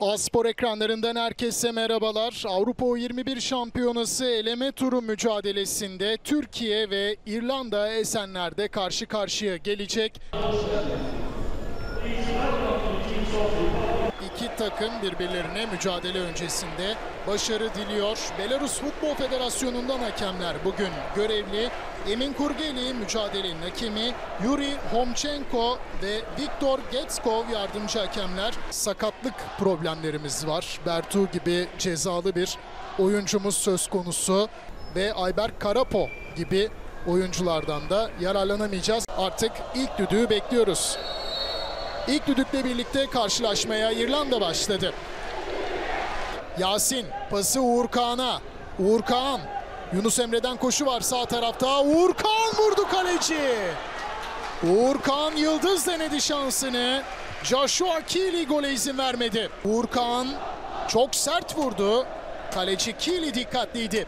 Aspor ekranlarından herkese merhabalar. Avrupa U21 Şampiyonası eleme turu mücadelesinde Türkiye ve İrlanda Esenler'de karşı karşıya gelecek. İki takım birbirlerine mücadele öncesinde başarı diliyor. Belarus Futbol Federasyonu'ndan hakemler bugün görevli. Emin Kurgeli mücadelenin hakemi, Yuri Homchenko ve Viktor Getskov yardımcı hakemler. Sakatlık problemlerimiz var. Bertu gibi cezalı bir oyuncumuz söz konusu ve Ayberk Karapo gibi oyunculardan da yararlanamayacağız. Artık ilk düdüğü bekliyoruz. İlk düdükle birlikte karşılaşmaya İrlanda başladı. Yasin pası Uğur Kağan'a. Yunus Emre'den koşu var sağ tarafta. Uğur Kağan vurdu kaleci. Uğur Kağan Yıldız denedi şansını. Joshua Keely gole izin vermedi. Uğur Kağan çok sert vurdu. Kaleci Keely dikkatliydi.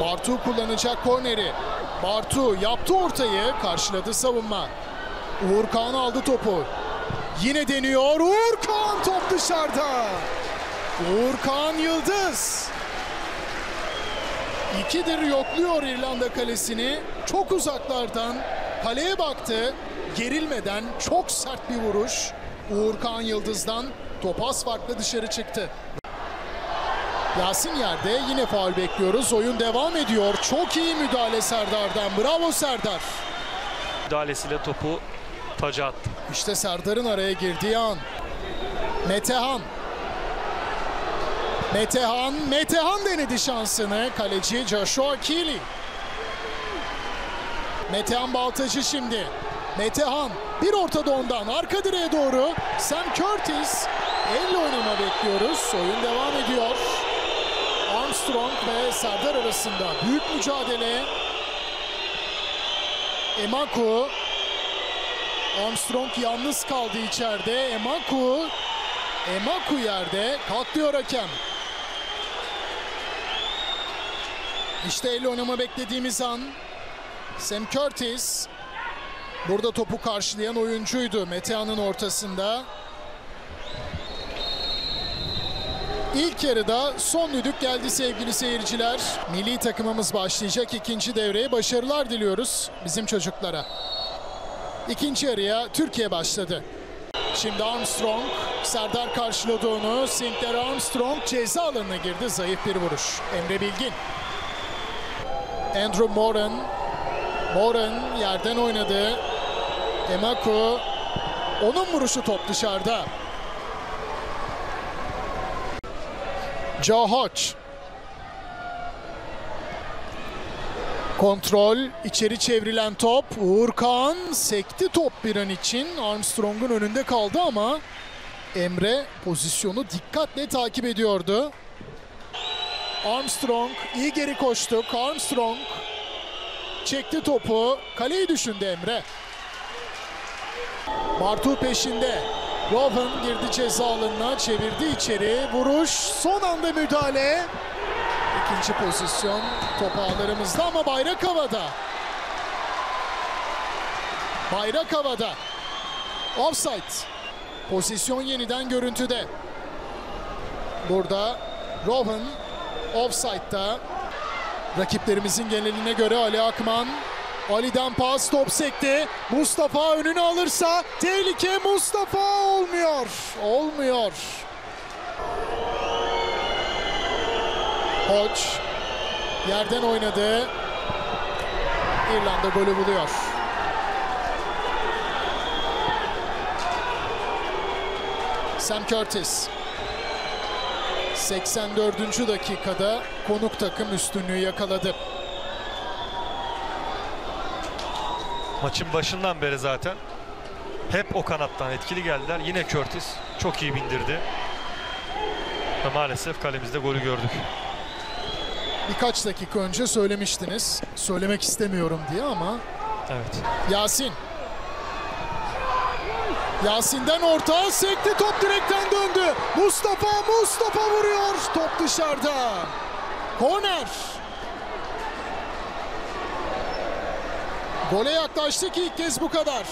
Bartu kullanacak korneri. Bartu yaptı ortayı, karşıladı savunma. Uğur Kağan aldı topu. Yine deniyor. Uğur Kağan top dışarıda. Uğur Kağan Yıldız. İkidir yokluyor İrlanda kalesini. Çok uzaklardan kaleye baktı. Gerilmeden çok sert bir vuruş. Uğur Kağan Yıldız'dan top az farklı dışarı çıktı. Yasin yerde yine faul bekliyoruz. Oyun devam ediyor. Çok iyi müdahale Serdar'dan. Bravo Serdar. müdahalesiyle topu taca attı. İşte Serdar'ın araya girdiği an. Metehan. Metehan, Metehan denedi şansını. Kaleci Joshua Keely. Metehan Baltacı şimdi. Metehan bir ortada ondan arka direğe doğru. Sam Curtis elle oynama bekliyoruz. Oyun devam ediyor. Armstrong ve Serdar arasında büyük mücadele. Emaku Armstrong yalnız kaldı içeride. Emaku Emaku yerde katlıyor hakem. İşte elle oynama beklediğimiz an Sam Curtis burada topu karşılayan oyuncuydu Metehan'ın ortasında. İlk yarıda son düdük geldi sevgili seyirciler. Milli takımımız başlayacak ikinci devreye başarılar diliyoruz bizim çocuklara. İkinci yarıya Türkiye başladı. Şimdi Armstrong, Serdar karşıladı onu. Sinclair Armstrong ceza alanına girdi. Zayıf bir vuruş. Emre Bilgin. Andrew Moran. Moran yerden oynadı. Emaku. Onun vuruşu top dışarıda. Joe Hodge. Kontrol, içeri çevrilen top. Uğur Kağan sekti top bir an için. Armstrong'un önünde kaldı ama Emre pozisyonu dikkatle takip ediyordu. Armstrong iyi geri koştuk. Armstrong çekti topu. Kaleyi düşündü Emre. Bartu peşinde. Rowan girdi ceza alanına, çevirdi içeri. Vuruş, son anda müdahale. İkinci pozisyon top ağlarımızda ama bayrak havada. Bayrak havada. Offside. Pozisyon yeniden görüntüde. Burada Rowan offside'da. Rakiplerimizin geneline göre Ali Akman. Ali'den pas top sekti. Mustafa önünü alırsa tehlike Mustafa olmuyor. Olmuyor. Hodge yerden oynadı. İrlanda golü buluyor. Sam Curtis 84. dakikada konuk takım üstünlüğü yakaladı. Maçın başından beri zaten hep o kanattan etkili geldiler. Yine Curtis çok iyi bindirdi. Ve maalesef kalemizde golü gördük. Birkaç dakika önce söylemiştiniz. Söylemek istemiyorum diye ama Evet. Yasin. Yasin'den orta sekti top direkten döndü. Mustafa Mustafa vuruyor. Top dışarıda. Korner. Gole yaklaştık ilk kez bu kadar.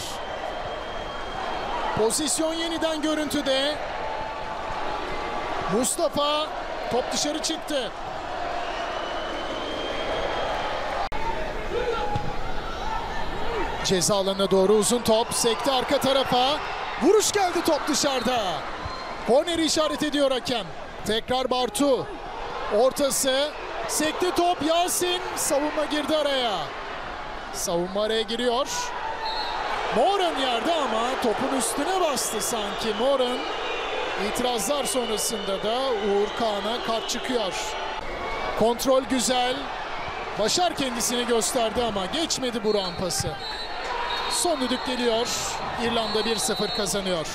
Pozisyon yeniden görüntüde. Mustafa top dışarı çıktı. Ceza alanına doğru uzun top. Sekti arka tarafa. Vuruş geldi top dışarıda. Korneri işaret ediyor hakem. Tekrar Bartu. Ortası. Sekti top Yasin. Savunma girdi araya. Savunma araya giriyor. Moran yerde ama topun üstüne bastı sanki Moran. İtirazlar sonrasında da Uğur Kağan'a kart çıkıyor. Kontrol güzel. Başar kendisini gösterdi ama geçmedi bu rampası. Son düdük geliyor. İrlanda 1-0 kazanıyor.